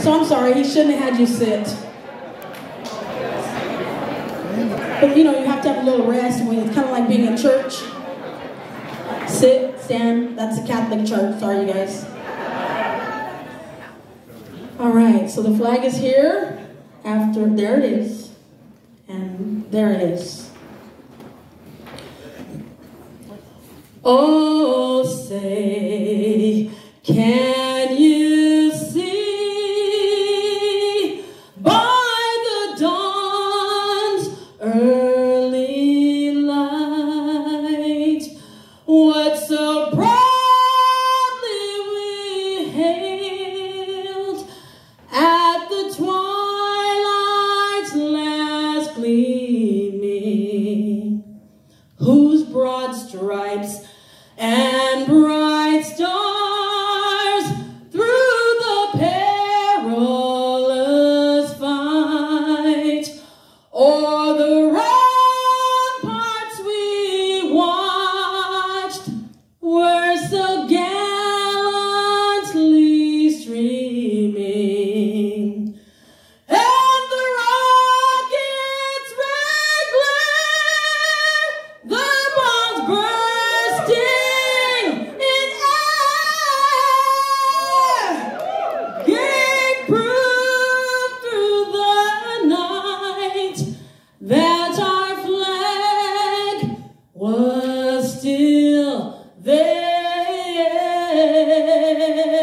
So I'm sorry, he shouldn't have had you sit. But you know, you have to have a little rest when it's kind of like being in church. Sit, stand. That's a Catholic church. Sorry, you guys. All right, so the flag is here. After, there it is. And there it is. Oh, say, can stripes and Yeah.